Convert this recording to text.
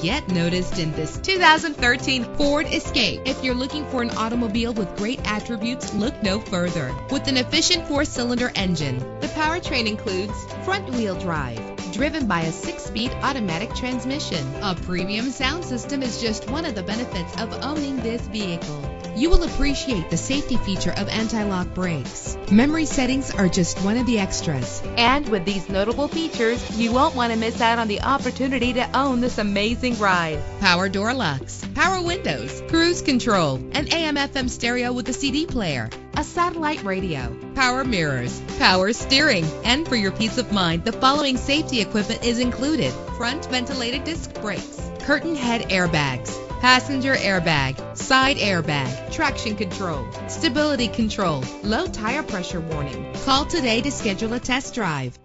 get noticed in this 2013 Ford Escape. If you're looking for an automobile with great attributes, look no further. With an efficient four-cylinder engine, the powertrain includes front-wheel drive, driven by a six-speed automatic transmission. A premium sound system is just one of the benefits of owning this vehicle. You will appreciate the safety feature of anti-lock brakes. Memory settings are just one of the extras. And with these notable features, you won't want to miss out on the opportunity to own this amazing ride. Power door locks, power windows, cruise control, an AM FM stereo with a CD player, a satellite radio, power mirrors, power steering. And for your peace of mind, the following safety equipment is included. Front ventilated disc brakes, curtain head airbags, passenger airbag, side airbag, traction control, stability control, low tire pressure warning. Call today to schedule a test drive.